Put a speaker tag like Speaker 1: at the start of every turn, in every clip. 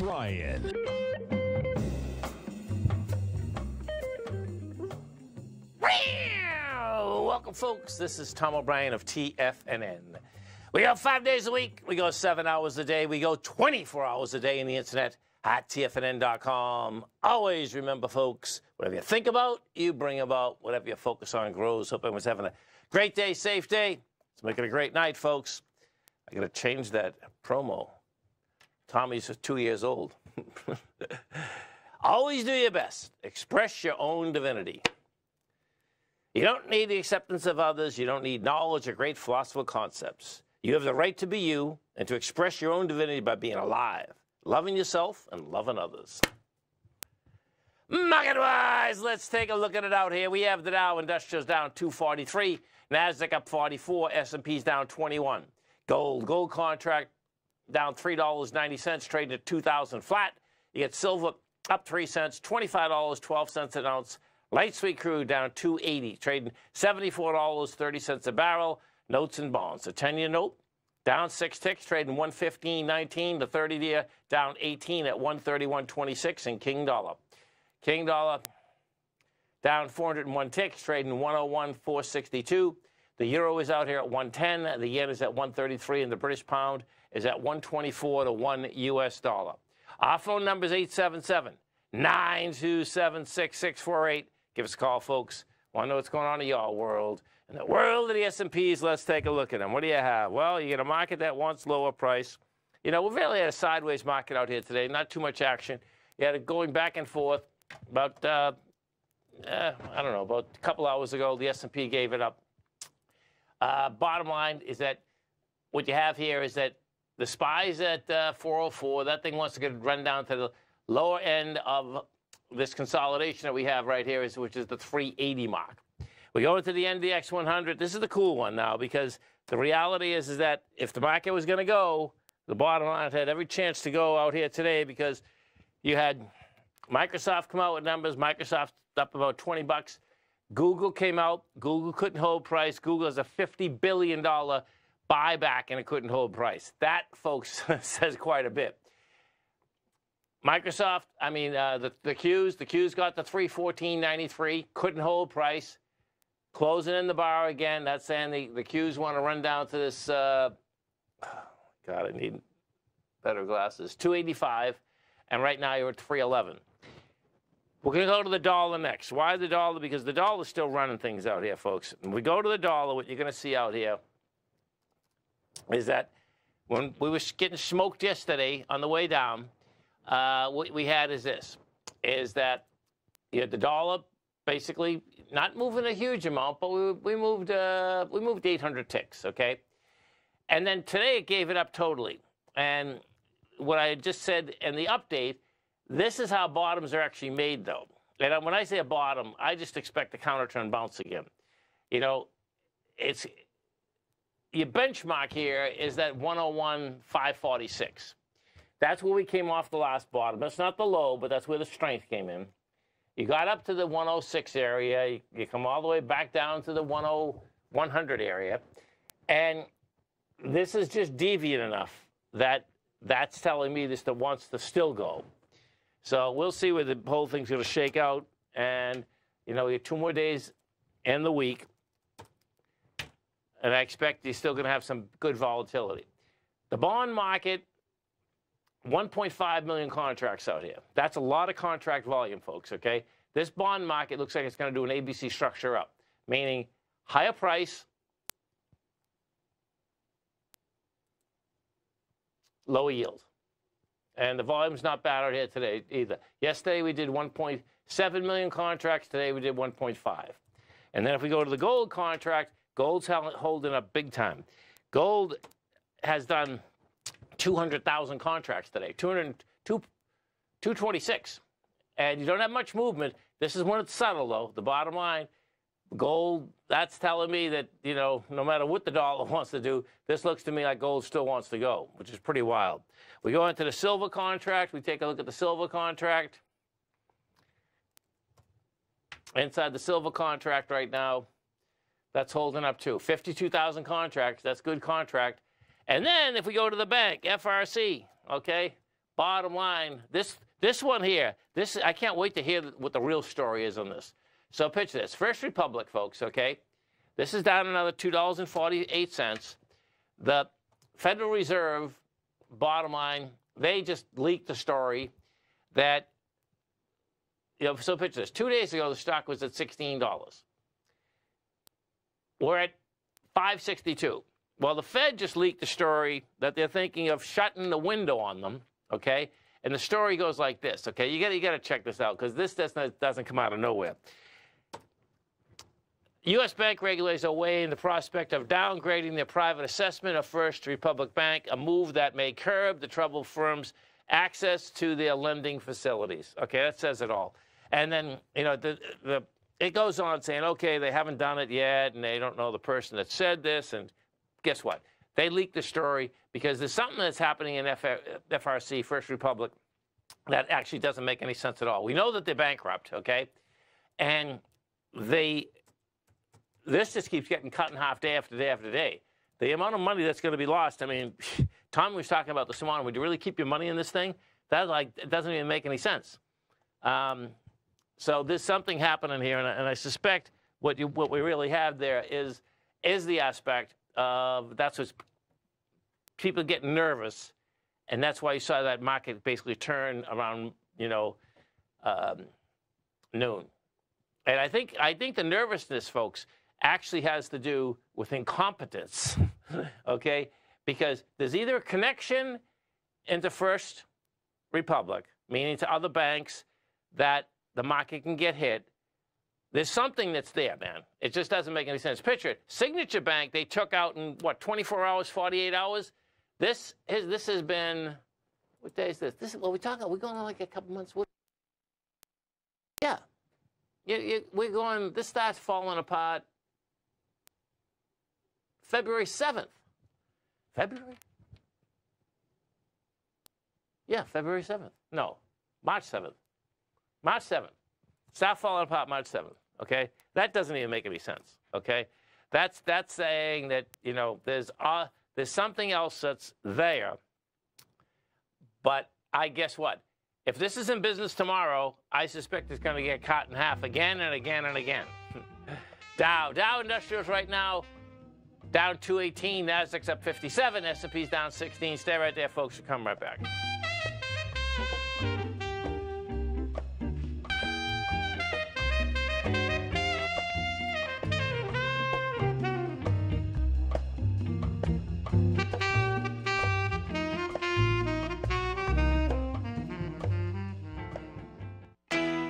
Speaker 1: O'Brien.
Speaker 2: Welcome, folks. This is Tom O'Brien of TFNN. We go five days a week. We go seven hours a day. We go 24 hours a day in the internet at TFNN.com. Always remember, folks, whatever you think about, you bring about. Whatever you focus on grows. Hope everyone's having a great day, safe day. Let's make it a great night, folks. I got to change that promo. Tommy's two years old. Always do your best. Express your own divinity. You don't need the acceptance of others. You don't need knowledge or great philosophical concepts. You have the right to be you and to express your own divinity by being alive, loving yourself, and loving others. Market wise, let's take a look at it out here. We have the Dow Industrials down 243, Nasdaq up 44, S&P's down 21. Gold, gold contract down $3.90, trading at 2,000 flat. You get silver up 3 cents, $25.12 an ounce. Light sweet crude down 280, trading $74.30 a barrel. Notes and bonds. The 10 year note down six ticks, trading 115.19. The 30 year down 18 at 131.26 in King Dollar. King Dollar down 401 ticks, trading 101.462. The euro is out here at 110. The yen is at 133, and the British pound is at 124 to 1 US dollar. Our phone number is 877 927 6648. Give us a call, folks. Want to know what's going on in your world. In the world of the S&Ps, let's take a look at them. What do you have? Well, you get a market that wants lower price. You know, we've really had a sideways market out here today. Not too much action. You had it going back and forth. About, uh, uh, I don't know, about a couple hours ago, the S&P gave it up. Uh, bottom line is that what you have here is that the SPY's at uh, 404. That thing wants to get run down to the lower end of this consolidation that we have right here, is, which is the 380 mark. We go into the NDX 100. This is the cool one now because the reality is, is that if the market was going to go, the bottom line had every chance to go out here today because you had Microsoft come out with numbers. Microsoft up about 20 bucks. Google came out. Google couldn't hold price. Google is a $50 billion buyback and it couldn't hold price. That, folks, says quite a bit. Microsoft, I mean, uh, the, the Qs, the Qs got the 314.93, couldn't hold price. Closing in the bar again. That's saying the, the Qs want to run down to this, uh, God, I need better glasses, 285. And right now you're at 311. We're going to go to the dollar next. Why the dollar? Because the dollar's still running things out here, folks. When we go to the dollar, what you're going to see out here is that when we were getting smoked yesterday on the way down, uh, what we had is this, is that you had the dollar basically not moving a huge amount, but we, we moved uh, we moved 800 ticks, okay? And then today it gave it up totally. And what I just said in the update, this is how bottoms are actually made, though. And when I say a bottom, I just expect the counter turn bounce again. You know, it's your benchmark here is that 101 546. That's where we came off the last bottom. That's not the low, but that's where the strength came in. You got up to the 106 area. You, come all the way back down to the 10, 100 area. And this is just deviant enough that that's telling me this that wants to still go. So we'll see where the whole thing's going to shake out. And, you know, we have two more days in the week. And I expect you're still going to have some good volatility. The bond market 1.5 million contracts out here. That's a lot of contract volume, folks, okay? This bond market looks like it's going to do an ABC structure up, meaning higher price, lower yield. And the volume's not bad out here today either. Yesterday we did 1.7 million contracts. Today we did 1.5. And then if we go to the gold contract, gold's holding up big time. Gold has done 200,000 contracts today, 200, 226. And you don't have much movement. This is when it's subtle, though. The bottom line, gold, that's telling me that, you know, no matter what the dollar wants to do, this looks to me like gold still wants to go, which is pretty wild. We go into the silver contract. We take a look at the silver contract. Inside the silver contract right now, that's holding up too. 52,000 contracts. That's good contract. And then if we go to the bank, FRC, okay, bottom line, this this one here, this I can't wait to hear what the real story is on this. So picture this: First Republic, folks. Okay, this is down another two dollars and forty-eight cents. The Federal Reserve, bottom line, they just leaked the story that you know. So picture this: two days ago, the stock was at sixteen dollars. We're at five sixty-two. Well, the Fed just leaked the story that they're thinking of shutting the window on them. Okay, and the story goes like this. Okay, you got you got to check this out because this doesn't doesn't come out of nowhere. U.S. bank regulators are weighing the prospect of downgrading their private assessment of First Republic Bank, a move that may curb the troubled firm's access to their lending facilities. Okay, that says it all. And then, you know, the, the, it goes on saying, okay, they haven't done it yet, and they don't know the person that said this. And guess what? They leaked the story because there's something that's happening in FRC, First Republic, that actually doesn't make any sense at all. We know that they're bankrupt, okay? And they this just keeps getting cut in half day after day after day. The amount of money that's going to be lost, I mean, Tom was talking about this morning. Would you really keep your money in this thing? That like it doesn't even make any sense. Um, so there's something happening here, and, and I suspect what you, what we really have there is is the aspect of that's what's people getting nervous, and that's why you saw that market basically turn around, you know, um, noon. And I think I think the nervousness, folks, actually has to do with incompetence, okay? Because there's either a connection into First Republic, meaning to other banks that the market can get hit. There's something that's there, man. It just doesn't make any sense. Picture it. Signature Bank, they took out in, what, 24 hours, 48 hours? This, is, this has been, what day is this? This is, well, we're talking, we're going on like a couple months. Yeah. You, you, we're going, this starts falling apart February 7th. February? Yeah, February 7th. No, March 7th. March 7th. Stop falling apart March 7th. Okay? That doesn't even make any sense. Okay? That's that's saying that, you know, there's uh, there's something else that's there. But I guess what? If this is in business tomorrow, I suspect it's going to get cut in half again and again and again. Dow, Dow Industrials right now down 218, Nasdaq's up 57, S&P's down 16. Stay right there, folks. We'll come right back.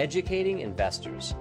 Speaker 3: educating investors